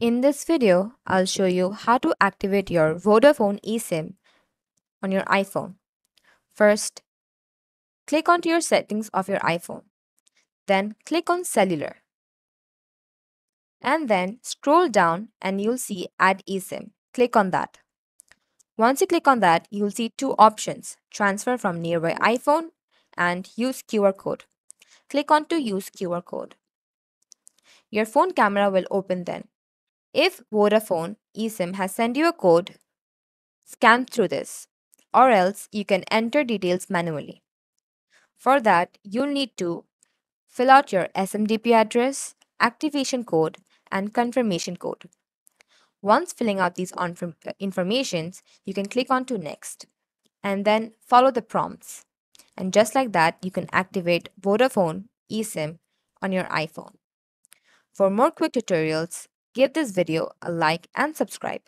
In this video, I'll show you how to activate your Vodafone eSIM on your iPhone. First, click onto your settings of your iPhone. Then click on Cellular. And then scroll down and you'll see Add eSIM. Click on that. Once you click on that, you'll see two options, Transfer from nearby iPhone and Use QR code. Click on to Use QR code. Your phone camera will open then. If Vodafone eSIM has sent you a code, scan through this, or else you can enter details manually. For that, you'll need to fill out your SM-DP address, activation code, and confirmation code. Once filling out these informations, you can click on to next and then follow the prompts. And just like that, you can activate Vodafone eSIM on your iPhone. For more quick tutorials, Give this video a like and subscribe.